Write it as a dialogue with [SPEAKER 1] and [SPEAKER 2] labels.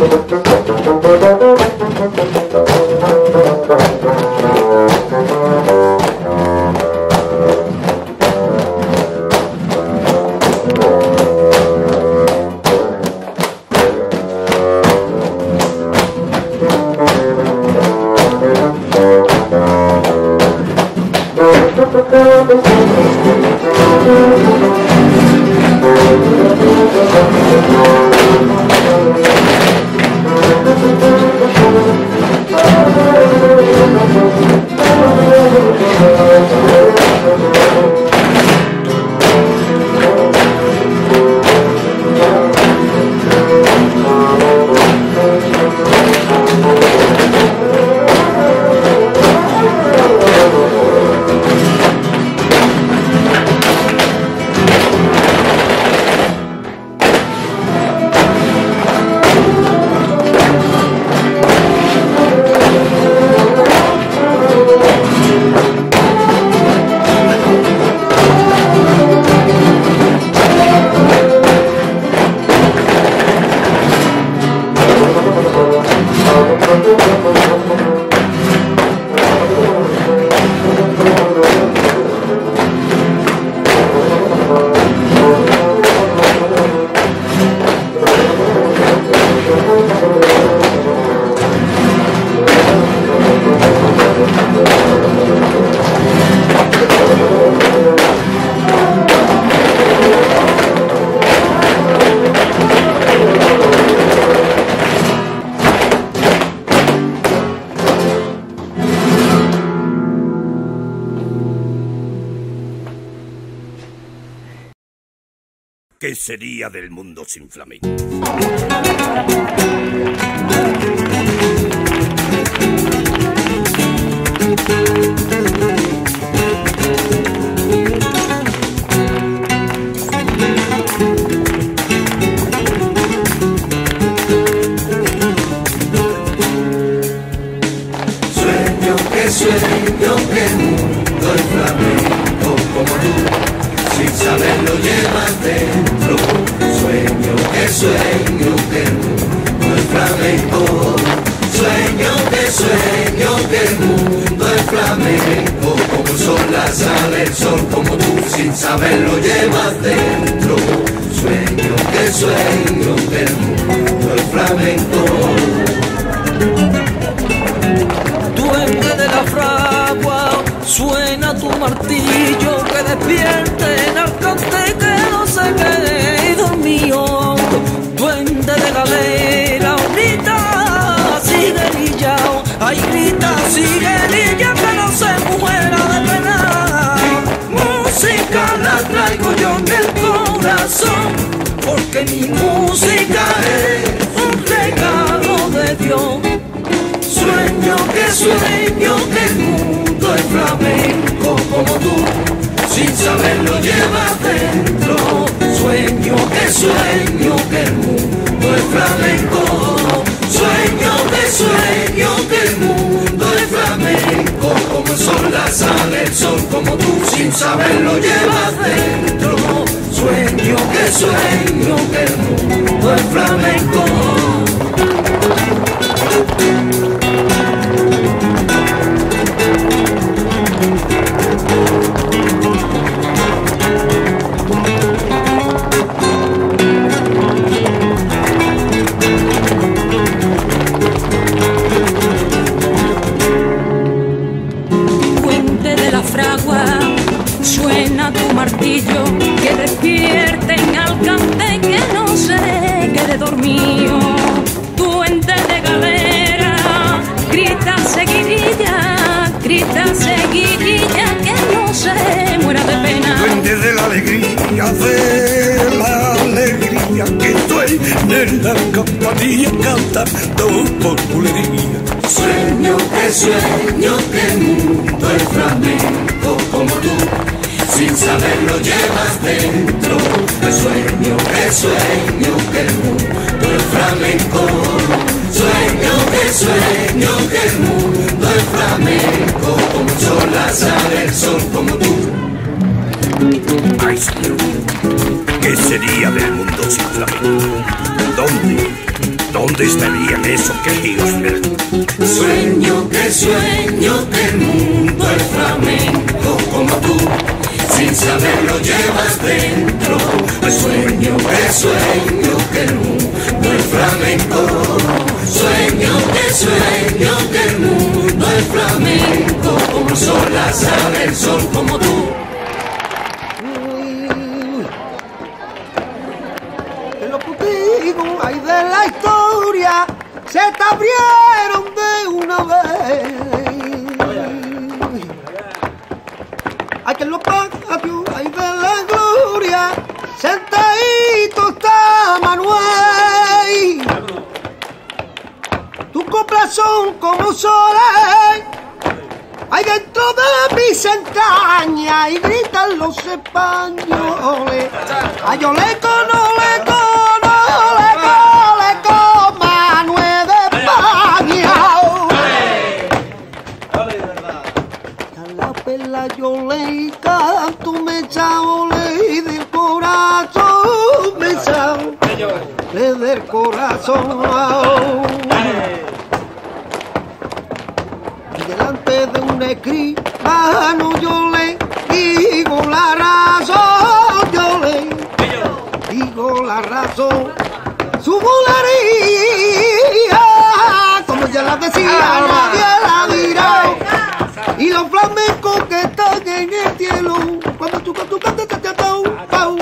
[SPEAKER 1] Thank you. ¿Qué sería del mundo sin flamenco?
[SPEAKER 2] Es flamenco, como son las sale el sol como tú, sin saberlo llevas dentro. Sueño que sueño que el mundo es flamenco.
[SPEAKER 3] duende de la fragua, suena tu martillo que despierte mi música es un regalo de Dios. Sueño que sueño que el mundo es flamenco como tú, sin saberlo llevas dentro. Sueño que sueño que el mundo es flamenco. Sueño que sueño que el mundo es flamenco, como el sol la sale el sol como tú, sin saberlo llevas
[SPEAKER 4] de la
[SPEAKER 1] alegría que suena en la campanilla cantando por bulería.
[SPEAKER 2] Sueño que sueño que el mundo es flamenco como tú, sin saberlo llevas dentro. Sueño que sueño que el mundo es flamenco. Sueño que sueño que el mundo es flamenco, como el sol la sale el sol como tú.
[SPEAKER 1] ¿Qué ¿Qué sería del mundo sin flamenco? ¿Dónde? ¿Dónde estarían esos queridos verdes?
[SPEAKER 3] Sueño que sueño que el mundo es flamenco como tú, sin saberlo llevas dentro. Sueño que sueño que el mundo es flamenco. Sueño que sueño que el mundo es flamenco, como sol la sale el sol como tú.
[SPEAKER 5] De los putigos hay de la historia se te abrieron de una vez. Hay que en los patios hay de la gloria sentadito está Manuel. Tu coplas son como soles. Hay dentro de mis entrañas y gritan los españoles. Ay, ole con ole canto me chao le del corazón me chao le del corazón y delante de un escribano yo le digo la razón, yo le digo la razón. Su bulería, como ya la decía, nadie la dirá. Y los flamencos que están en el cielo, cuando tú, cuando tú cantas, te tau, tau,